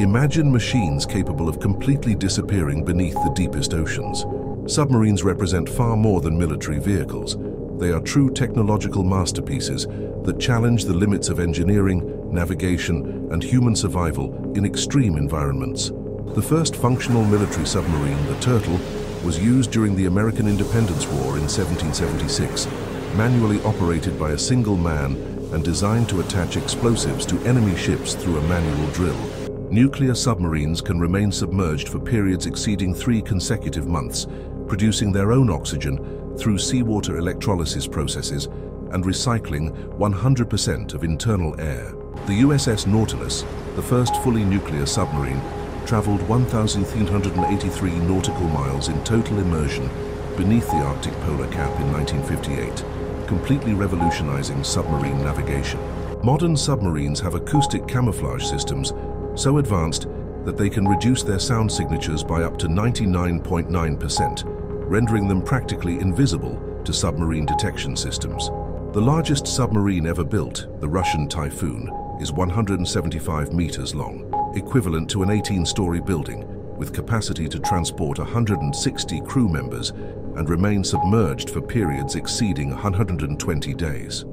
Imagine machines capable of completely disappearing beneath the deepest oceans. Submarines represent far more than military vehicles. They are true technological masterpieces that challenge the limits of engineering, navigation, and human survival in extreme environments. The first functional military submarine, the Turtle, was used during the American Independence War in 1776, manually operated by a single man and designed to attach explosives to enemy ships through a manual drill. Nuclear submarines can remain submerged for periods exceeding three consecutive months, producing their own oxygen through seawater electrolysis processes and recycling 100% of internal air. The USS Nautilus, the first fully nuclear submarine, traveled 1,383 nautical miles in total immersion beneath the Arctic polar cap in 1958, completely revolutionizing submarine navigation. Modern submarines have acoustic camouflage systems so advanced that they can reduce their sound signatures by up to 99.9%, rendering them practically invisible to submarine detection systems. The largest submarine ever built, the Russian Typhoon, is 175 meters long, equivalent to an 18-story building, with capacity to transport 160 crew members and remain submerged for periods exceeding 120 days.